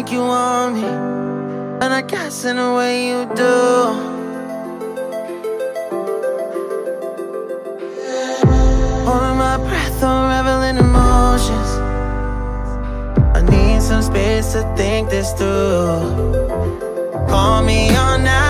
think you want me, and I guess in a way you do. Holding my breath, unraveling reveling emotions. I need some space to think this through. Call me on now.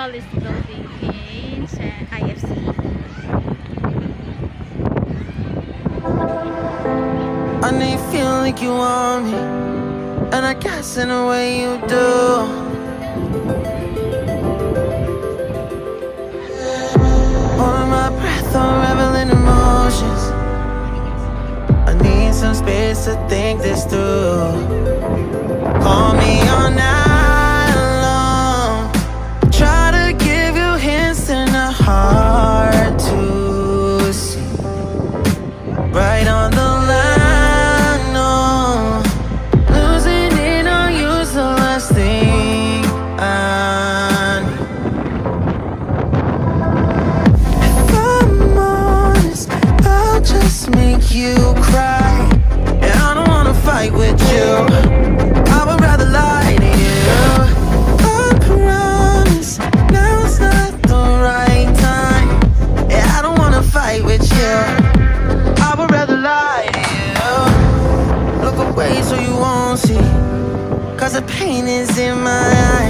tallest building in IFC. I need feel like you want me, and I guess in a way you do. some space to think this through. Call me on now. the pain is in my eyes.